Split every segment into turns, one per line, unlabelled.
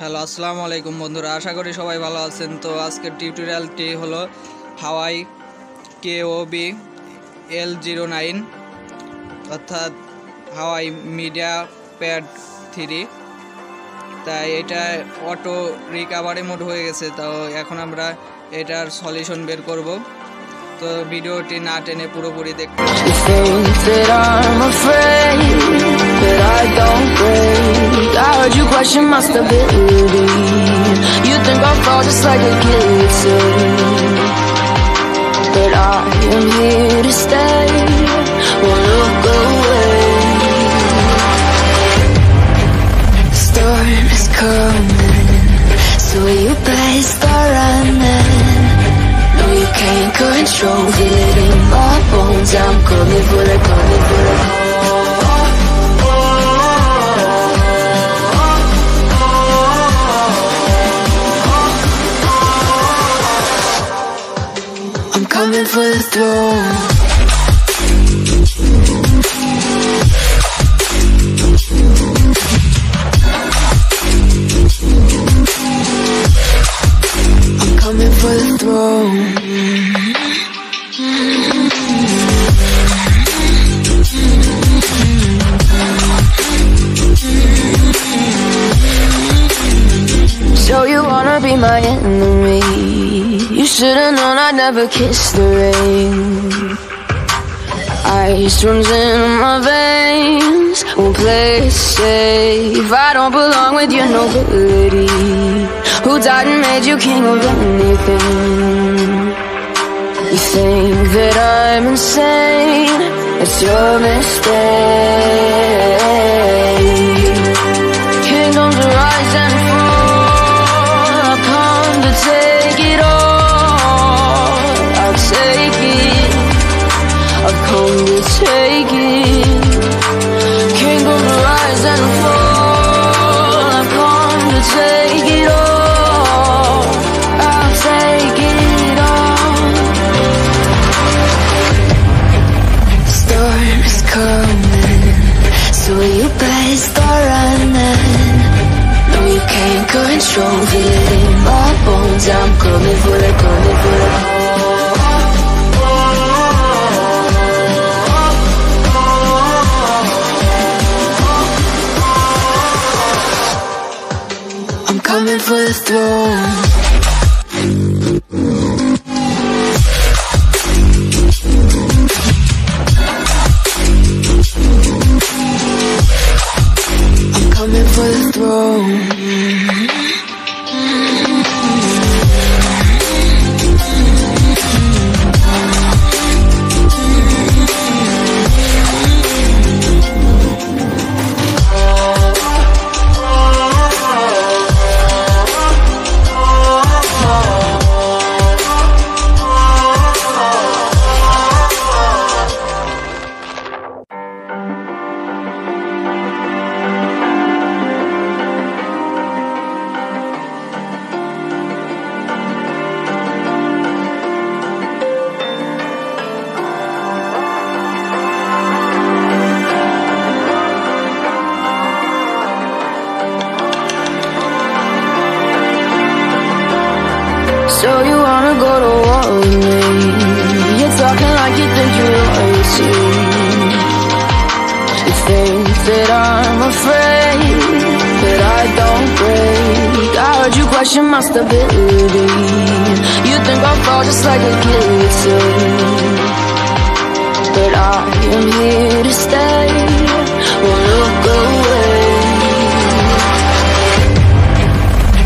Hello, আসসালামু আলাইকুম বন্ধুরা, আশা করি সবাই ভালো আছেন। তো আজকের টিউটোরিয়ালটি হলো Hawaii K O B L zero nine, অর্থাৎ হাওয়াই মিডিয়া প্যাড থ্রি। তাই এটা অটো রিকাভারি মোড হয়ে গেছে, তো এখন আমরা এটার সলিউশন বের করব। তো ভিডিওটি না টেনে পুরোপুরি দেখতে
heard you question my stability. You think I'll fall just like a guillotine. But I am here to stay, won't look away. Storm is coming, so you best start running. No, you can't control it So you wanna be my enemy? You should've known I'd never kiss the rain. Ice runs in my veins, won't play it safe. I don't belong with your nobility. Who died and made you king of anything? You think that I'm insane? It's your mistake. It in my bones. I'm coming for coming for. I'm coming for the throne. Heard my stability. You think I'll fall just like a guillotine. But I am here to stay, won't look away.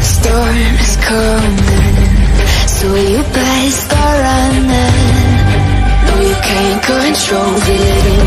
The storm is coming, so you better start running. No, you can't control it in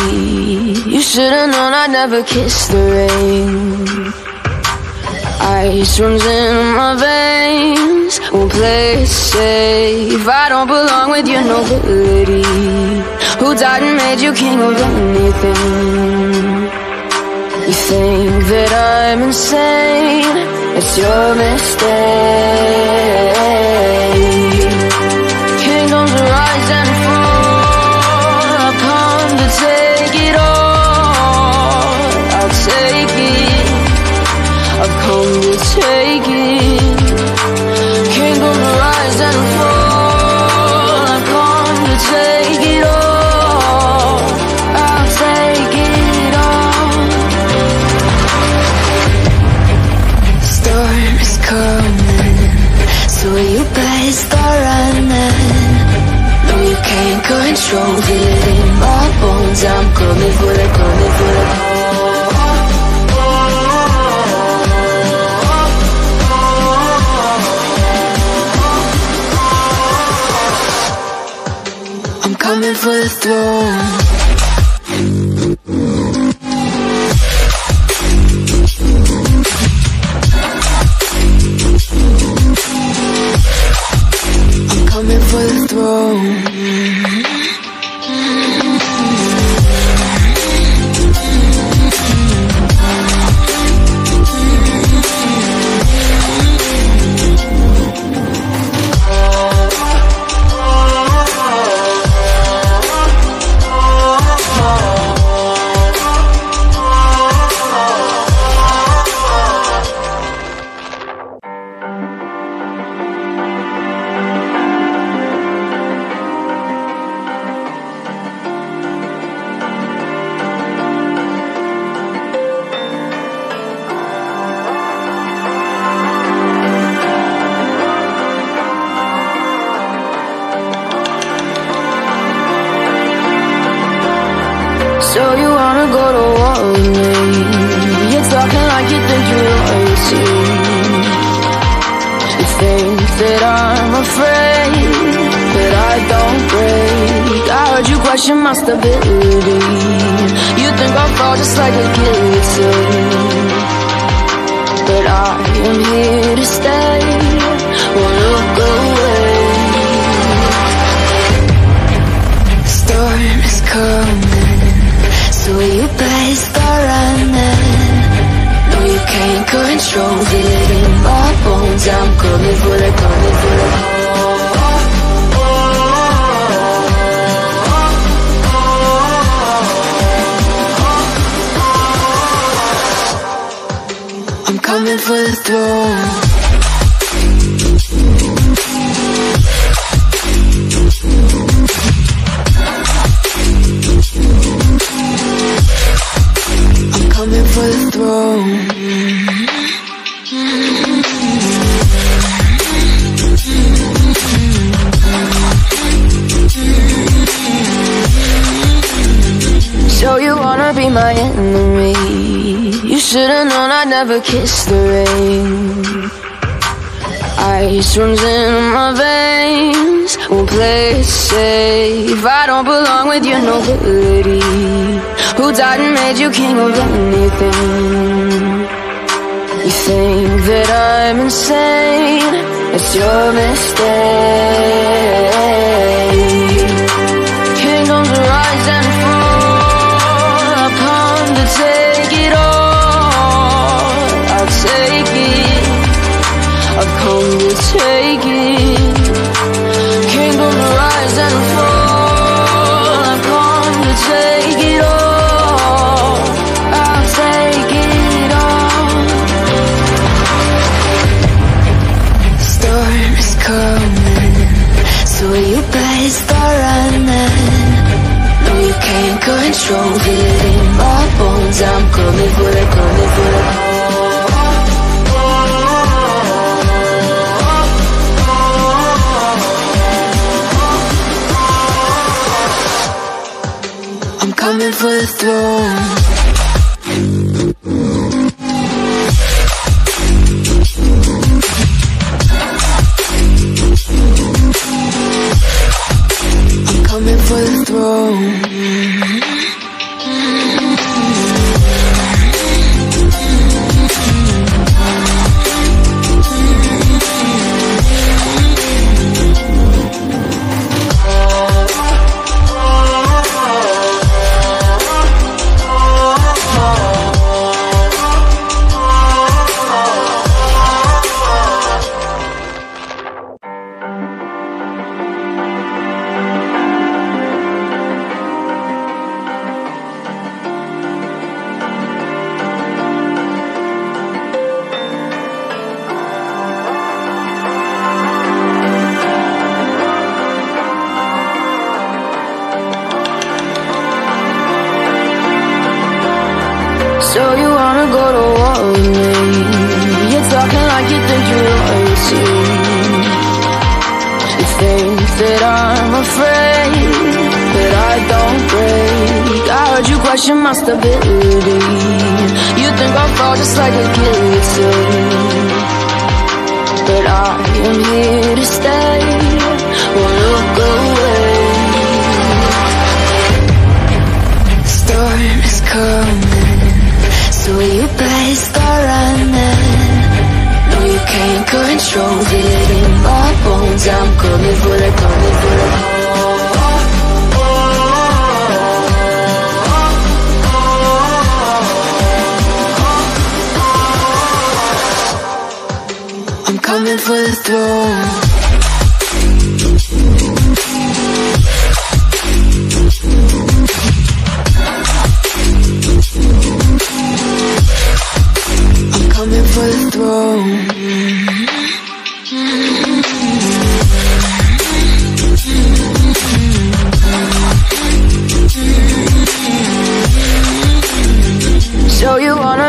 Should've known I'd never kiss the rain. Ice runs in my veins. Won't play safe. I don't belong with your nobility. Who died and made you king of anything? You think that I'm insane? It's your mistake. Control it in my bones. I'm coming for the, coming for the. I'm coming for the throne. I'm coming for the throne. Question my stability. You think I'll fall just like a guillotine. But I am here to stay. Won't look away. Storm is coming, so you better start running. No, you can't control it So you wanna be my enemy? You should've known I'd never kiss the rain. Ice runs in my veins. Won't play it safe. I don't belong with your nobility. Who died and made you king of anything? You think that I'm insane? It's your mistake. Coming for the throne. I'm coming for the throne. Afraid that I don't break. I heard you question my stability. You think I'll fall just like a guillotine. But I am here to stay. Won't look away. Storm is coming, so you better start running. No, you can't control it in my bones. I'm coming for the, coming for the. I'm coming for the throne. Coming for the throne.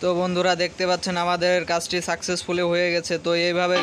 তো বন্ধুরা দেখতে পাচ্ছেন আমাদের কাজটি successfully হয়ে গেছে তো এইভাবে